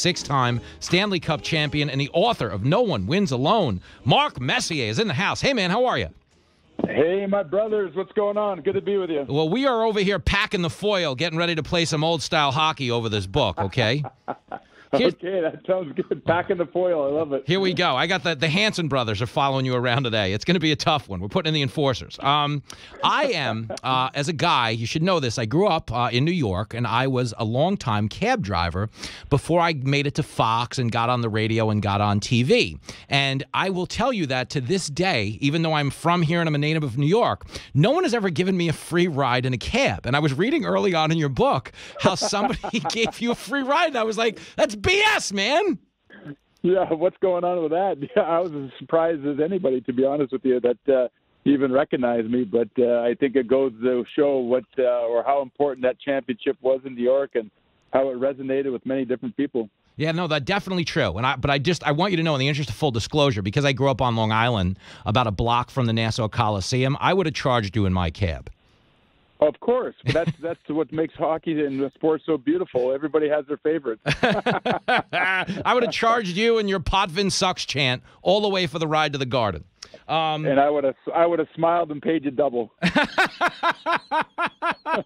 six time Stanley Cup champion, and the author of No One Wins Alone. Mark Messier is in the house. Hey, man, how are you? Hey, my brothers, what's going on? Good to be with you. Well, we are over here packing the foil, getting ready to play some old style hockey over this book, okay? Here's, okay, that sounds good. Packing the foil, I love it. Here we go. I got the the Hanson brothers are following you around today. It's going to be a tough one. We're putting in the enforcers. Um, I am uh, as a guy. You should know this. I grew up uh, in New York, and I was a long time cab driver before I made it to Fox and got on the radio and got on TV. And I will tell you that to this day, even though I'm from here and I'm a native of New York, no one has ever given me a free ride in a cab. And I was reading early on in your book how somebody gave you a free ride, and I was like, that's BS, man. Yeah, what's going on with that? Yeah, I was as surprised as anybody, to be honest with you, that uh, even recognized me. But uh, I think it goes to show what uh, or how important that championship was in New York and how it resonated with many different people. Yeah, no, that's definitely true. And I, but I just I want you to know, in the interest of full disclosure, because I grew up on Long Island, about a block from the Nassau Coliseum, I would have charged you in my cab. Of course, but that's that's what makes hockey and the sport so beautiful. Everybody has their favorites. I would have charged you and your Potvin sucks chant all the way for the ride to the Garden. Um, and I would have I would have smiled and paid you double.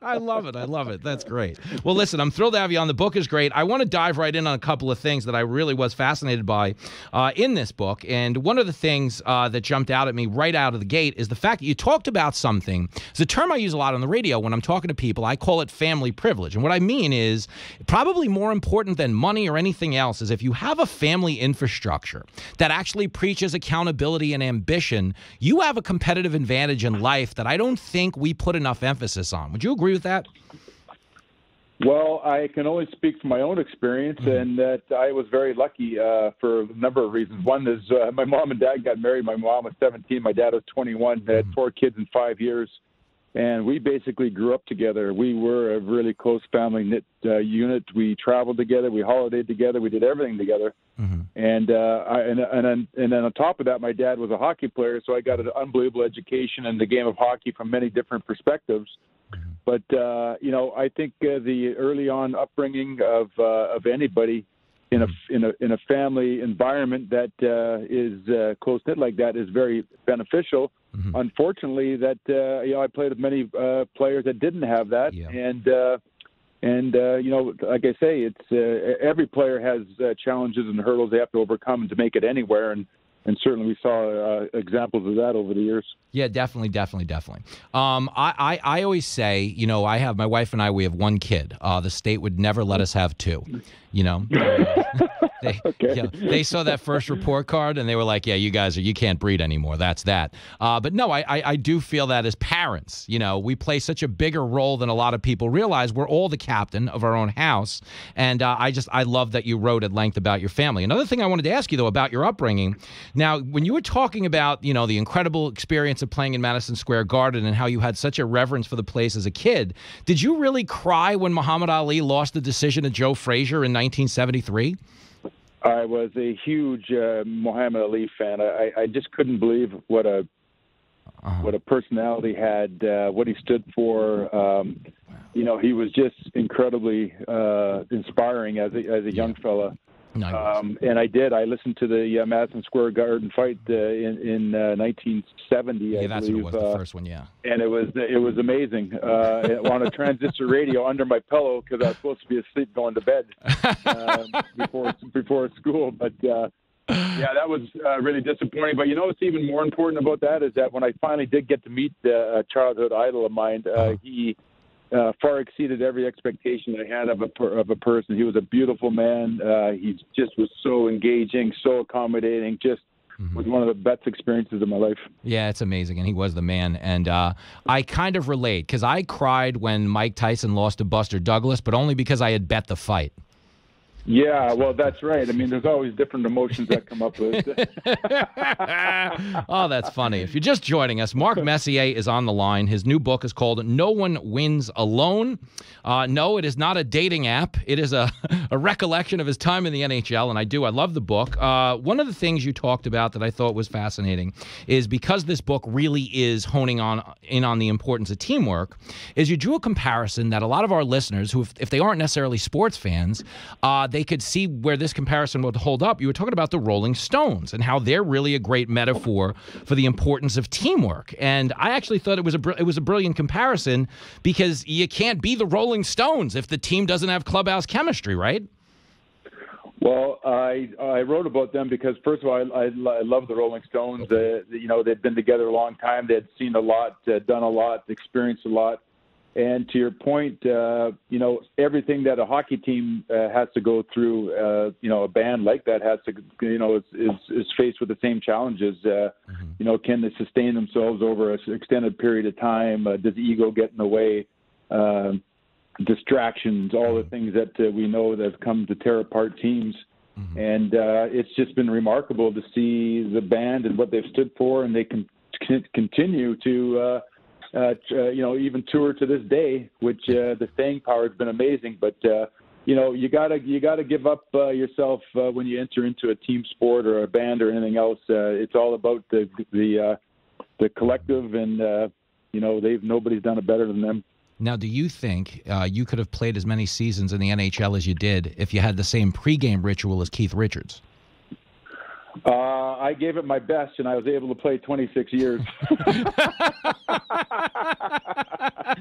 I love it. I love it. That's great. Well, listen, I'm thrilled to have you on. The book is great. I want to dive right in on a couple of things that I really was fascinated by uh, in this book. And one of the things uh, that jumped out at me right out of the gate is the fact that you talked about something. It's a term I use a lot on the radio when I'm talking to people. I call it family privilege. And what I mean is probably more important than money or anything else is if you have a family infrastructure that actually preaches accountability and ambition, you have a competitive advantage in life that I don't think we put enough emphasis on. Would you agree with that? Well, I can only speak from my own experience, mm-hmm. and that I was very lucky uh, for a number of reasons. One is uh, my mom and dad got married. My mom was 17, my dad was 21. They had mm-hmm. four kids in five years, and we basically grew up together. We were a really close family knit uh, unit. We traveled together, we holidayed together, we did everything together. Mm-hmm. And uh, I, and and then, and then on top of that, my dad was a hockey player, so I got an unbelievable education in the game of hockey from many different perspectives. But uh, you know, I think uh, the early on upbringing of uh, of anybody in a in a in a family environment that uh, is uh, close knit like that is very beneficial. Mm-hmm. Unfortunately, that uh, you know I played with many uh, players that didn't have that, yeah. and uh, and uh, you know, like I say, it's uh, every player has uh, challenges and hurdles they have to overcome to make it anywhere, and and certainly we saw uh, examples of that over the years. Yeah, definitely, definitely, definitely. Um, I, I, I always say, you know, I have my wife and I, we have one kid. Uh, the state would never let us have two. You know, they, okay. you know, they saw that first report card and they were like, "Yeah, you guys are you can't breed anymore. That's that." Uh, but no, I, I, I do feel that as parents, you know, we play such a bigger role than a lot of people realize. We're all the captain of our own house, and uh, I just I love that you wrote at length about your family. Another thing I wanted to ask you though about your upbringing. Now, when you were talking about you know the incredible experience of playing in Madison Square Garden and how you had such a reverence for the place as a kid, did you really cry when Muhammad Ali lost the decision to Joe Frazier in 1973? I was a huge uh, Muhammad Ali fan. I, I just couldn't believe what a uh-huh. what a personality had, uh, what he stood for. Um, you know, he was just incredibly uh, inspiring as a, as a young fella. Um, and I did. I listened to the uh, Madison Square Garden fight uh, in, in uh, 1970. Yeah, I that's believe. what it was. The first one, yeah. And it was it was amazing uh, on a transistor radio under my pillow because I was supposed to be asleep going to bed uh, before before school. But uh, yeah, that was uh, really disappointing. But you know what's even more important about that is that when I finally did get to meet uh, a childhood idol of mine, uh, uh-huh. he uh, far exceeded every expectation I had of a per, of a person. He was a beautiful man. Uh, he just was so engaging, so accommodating. Just mm-hmm. was one of the best experiences of my life. Yeah, it's amazing, and he was the man. And uh, I kind of relate because I cried when Mike Tyson lost to Buster Douglas, but only because I had bet the fight. Yeah, well, that's right. I mean, there's always different emotions that come up with. oh, that's funny. If you're just joining us, Mark Messier is on the line. His new book is called No One Wins Alone. Uh, no, it is not a dating app. It is a, a recollection of his time in the NHL, and I do. I love the book. Uh, one of the things you talked about that I thought was fascinating is because this book really is honing on in on the importance of teamwork, is you drew a comparison that a lot of our listeners, who if, if they aren't necessarily sports fans, uh, they could see where this comparison would hold up. You were talking about the Rolling Stones and how they're really a great metaphor for the importance of teamwork. And I actually thought it was a br- it was a brilliant comparison because you can't be the Rolling Stones if the team doesn't have clubhouse chemistry, right? Well, I I wrote about them because first of all, I, I, I love the Rolling Stones. Uh, you know, they've been together a long time. They'd seen a lot, uh, done a lot, experienced a lot. And to your point, uh, you know, everything that a hockey team uh, has to go through, uh, you know, a band like that has to, you know, is is, is faced with the same challenges. Uh, mm-hmm. You know, can they sustain themselves over an extended period of time? Uh, does ego get in the way? Uh, distractions, all the mm-hmm. things that uh, we know that have come to tear apart teams. Mm-hmm. And uh, it's just been remarkable to see the band and what they've stood for, and they can continue to, uh, uh, uh, you know, even tour to this day. Which uh, the staying power has been amazing. But uh, you know, you gotta you gotta give up uh, yourself uh, when you enter into a team sport or a band or anything else. Uh, it's all about the the uh, the collective, and uh, you know, they've nobody's done it better than them. Now, do you think uh, you could have played as many seasons in the NHL as you did if you had the same pregame ritual as Keith Richards? Uh, I gave it my best, and I was able to play 26 years.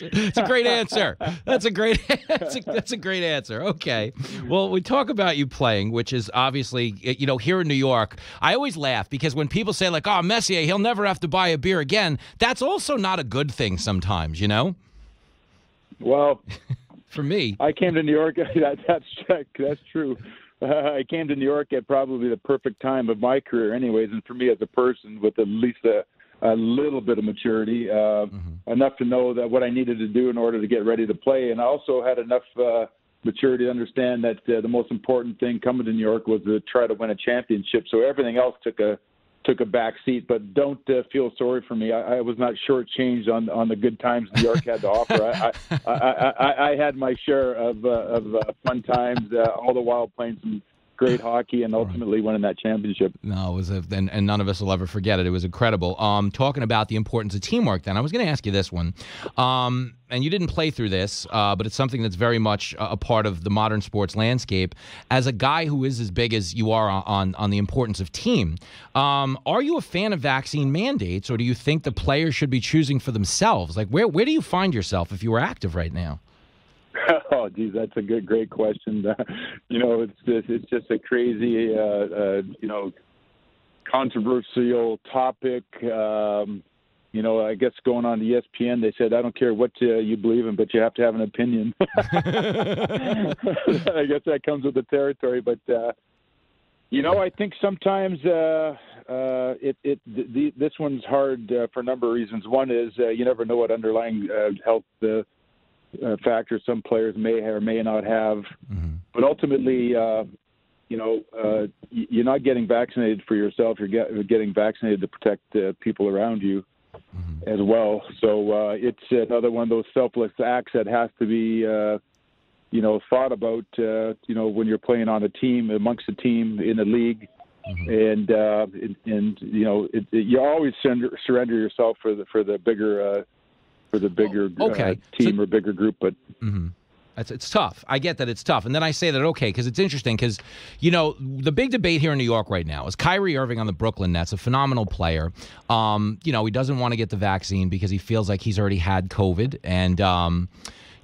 It's a great answer. That's a great. That's a, that's a great answer. Okay. Well, we talk about you playing, which is obviously, you know, here in New York. I always laugh because when people say like, "Oh, Messier, he'll never have to buy a beer again," that's also not a good thing sometimes. You know. Well, for me, I came to New York. that, that's that's true. Uh, I came to New York at probably the perfect time of my career, anyways, and for me as a person with at least a, a little bit of maturity, uh, mm-hmm. enough to know that what I needed to do in order to get ready to play, and I also had enough uh, maturity to understand that uh, the most important thing coming to New York was to try to win a championship. So everything else took a took a back seat. But don't uh, feel sorry for me. I, I was not shortchanged on on the good times New York had to offer. I, I, I, I, I had my share of uh, of uh, fun times, uh, all the while playing some great hockey and ultimately right. winning that championship. No, it was a, and, and none of us will ever forget it. It was incredible. Um, talking about the importance of teamwork, then I was going to ask you this one, um, and you didn't play through this, uh, but it's something that's very much a, a, part of the modern sports landscape. As a guy who is as big as you are on on the importance of team, um, are you a fan of vaccine mandates, or do you think the players should be choosing for themselves? Like, where where do you find yourself if you were active right now? Oh, geez, that's a good, great question. You know, it's just, it's just a crazy, uh, uh, you know, controversial topic. Um, you know, I guess going on the ESPN, they said, I don't care what uh, you believe in, but you have to have an opinion. I guess that comes with the territory, but. Uh, you know, I think sometimes uh, uh, it, it the, this one's hard uh, for a number of reasons. One is uh, you never know what underlying uh, health uh, uh, factors some players may or may not have. Mm-hmm. But ultimately, uh, you know, uh, you're not getting vaccinated for yourself. You're get, getting vaccinated to protect uh, people around you mm-hmm. as well. So uh, it's another one of those selfless acts that has to be, uh, you know, thought about. Uh, you know, when you're playing on a team amongst a team in a league. Mm-hmm. And, uh, and and you know it, it, you always surrender, surrender yourself for the for the bigger uh, for the bigger oh, okay. uh, team so, or bigger group, but. Mm-hmm. It's, it's tough. I get that it's tough. And then I say that, okay, because it's interesting because, you know, the big debate here in New York right now is Kyrie Irving on the Brooklyn Nets, a phenomenal player. Um, you know, he doesn't want to get the vaccine because he feels like he's already had COVID. And, um,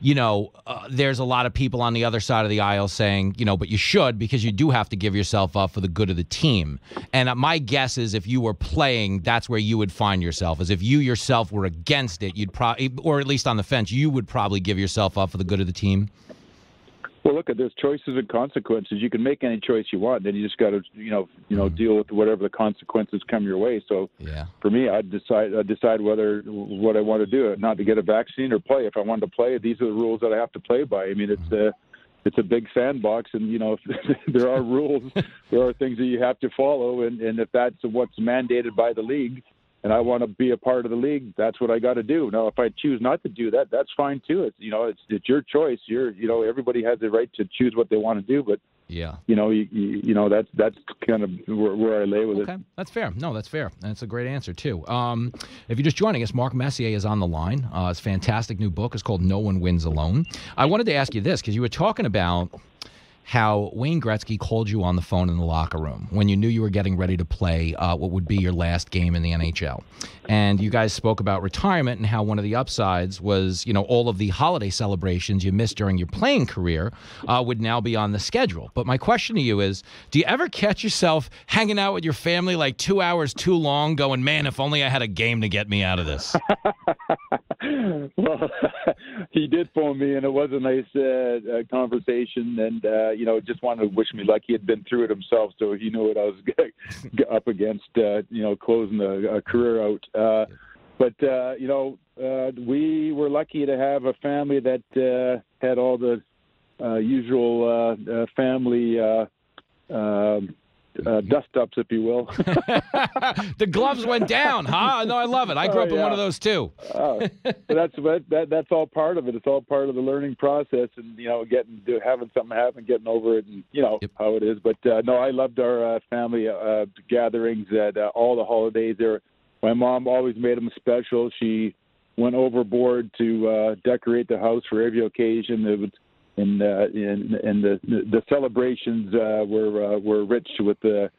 you know, uh, there's a lot of people on the other side of the aisle saying, you know, but you should because you do have to give yourself up for the good of the team. And uh, my guess is if you were playing, that's where you would find yourself. As if you yourself were against it, you'd probably, or at least on the fence, you would probably give yourself up for the good of the team. Well, look, at there's choices and consequences. You can make any choice you want. Then you just got to, you know, you know, mm. deal with whatever the consequences come your way. So, yeah. for me, I'd decide I'd decide whether what I want to do, not to get a vaccine or play. If I wanted to play, these are the rules that I have to play by. I mean, it's mm. a it's a big sandbox, and you know, there are rules, there are things that you have to follow, and and if that's what's mandated by the league, and I want to be a part of the league, that's what I got to do. Now, if I choose not to do that, that's fine too. It's you know, it's it's your choice. You're you know, everybody has the right to choose what they want to do, but yeah, you know, you, you, know that's that's kind of where, where I lay with okay. it. That's fair. No, that's fair. That's a great answer too. Um, if you're just joining us, Mark Messier is on the line. Uh, his fantastic new book is called No One Wins Alone. I wanted to ask you this because you were talking about how Wayne Gretzky called you on the phone in the locker room when you knew you were getting ready to play uh, what would be your last game in the NHL. And you guys spoke about retirement and how one of the upsides was, you know, all of the holiday celebrations you missed during your playing career uh, would now be on the schedule. But my question to you is do you ever catch yourself hanging out with your family like two hours too long, going, man, if only I had a game to get me out of this? well, he did phone me, and it was a nice uh, uh, conversation. And uh, you know, just wanted to wish me luck. He had been through it himself, so he knew what I was up against. Uh, you know, closing a, a career out. Uh, but uh, you know, uh, we were lucky to have a family that uh, had all the uh, usual uh, uh, family. Uh, uh, uh, dust ups, if you will. the gloves went down, huh? No, I love it. I grew oh, up in one of those too. oh, that's that, that's all part of it. It's all part of the learning process, and you know, getting to having something happen, getting over it, and you know yep. how it is. But uh, no, I loved our uh, family uh, gatherings at uh, all the holidays. There, my mom always made them special. She went overboard to uh, decorate the house for every occasion. It was and uh, and and the the celebrations uh, were uh, were rich with the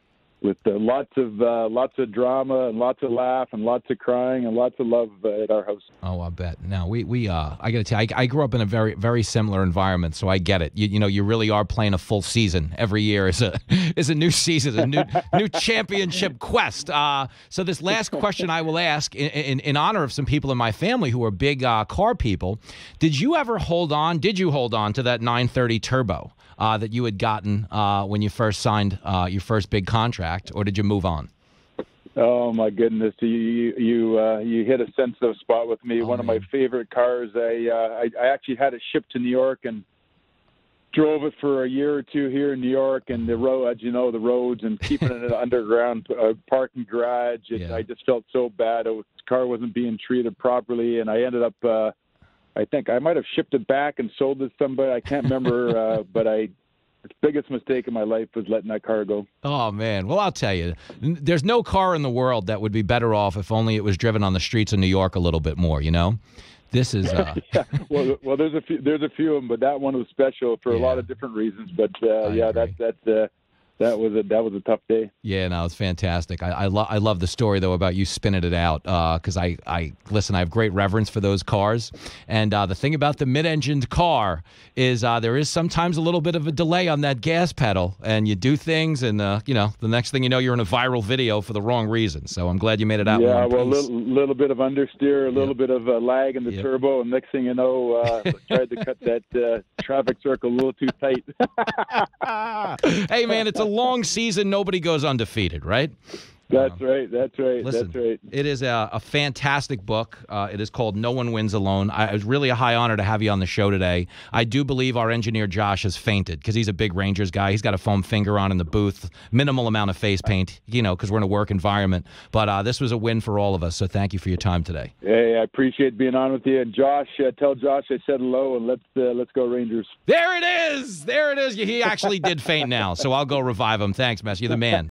with uh, lots of uh, lots of drama and lots of laugh and lots of crying and lots of love uh, at our house. Oh, I bet. Now we we uh, I got to tell you, I, I, grew up in a very very similar environment, so I get it. You, you know, you really are playing a full season every year is a is a new season, a new new championship quest. Uh, so this last question I will ask in, in, in honor of some people in my family who are big uh, car people. Did you ever hold on? Did you hold on to that 930 turbo? Uh, that you had gotten uh, when you first signed uh, your first big contract, or did you move on? Oh my goodness, you you uh, you hit a sensitive spot with me. Oh, One man. of my favorite cars. I, uh, I I actually had it shipped to New York and drove it for a year or two here in New York, and the road, as you know, the roads and keeping it in an underground uh, parking garage. It, yeah. I just felt so bad. It was, the car wasn't being treated properly, and I ended up uh, I think I might have shipped it back and sold it to somebody. I can't remember, uh, but I the biggest mistake in my life was letting that car go. Oh man, well I'll tell you, there's no car in the world that would be better off if only it was driven on the streets of New York a little bit more. You know, this is. Uh... yeah. Well, well, there's a few, there's a few of them, but that one was special for yeah. a lot of different reasons. But uh, yeah, agree. that that uh, that was a that was a tough day. Yeah, no, it's fantastic. I I, lo- I love the story though about you spinning it out because uh, I I listen. I have great reverence for those cars, and uh, the thing about the mid-engined car is uh, there is sometimes a little bit of a delay on that gas pedal, and you do things, and uh, you know the next thing you know you're in a viral video for the wrong reason. So I'm glad you made it out. Yeah, well, a little, little, bit of understeer, a little yep. bit of uh, lag in the yep. turbo, and next thing you know, uh, tried to cut that traffic circle a little too tight. hey man, it's a long season, nobody goes undefeated, right? That's um, right. That's right. Listen, that's right. It is a, a fantastic book. Uh, it is called No One Wins Alone. I, it was really a high honor to have you on the show today. I do believe our engineer Josh has fainted because he's a big Rangers guy. He's got a foam finger on in the booth, minimal amount of face paint, you know, because we're in a work environment. But uh, this was a win for all of us. So thank you for your time today. Hey, I appreciate being on with you. And Josh, uh, tell Josh I said hello, and let's uh, let's go Rangers. There it is. There it is. He actually did faint now, so I'll go revive him. Thanks, Mess. You're the man.